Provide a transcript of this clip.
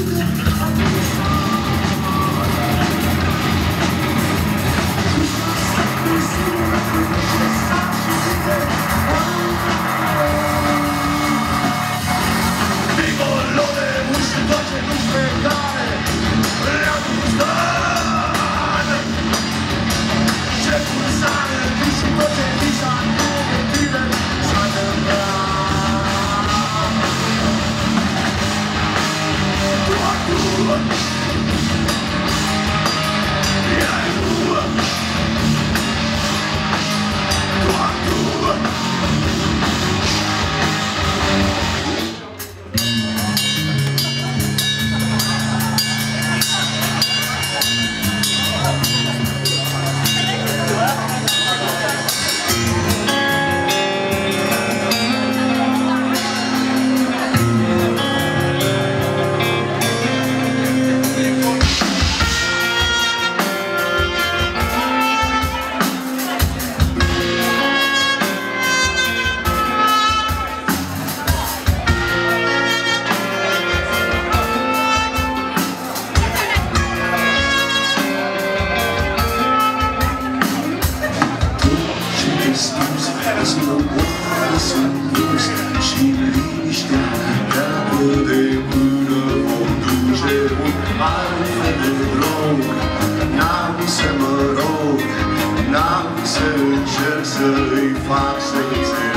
să-i Mystery Fox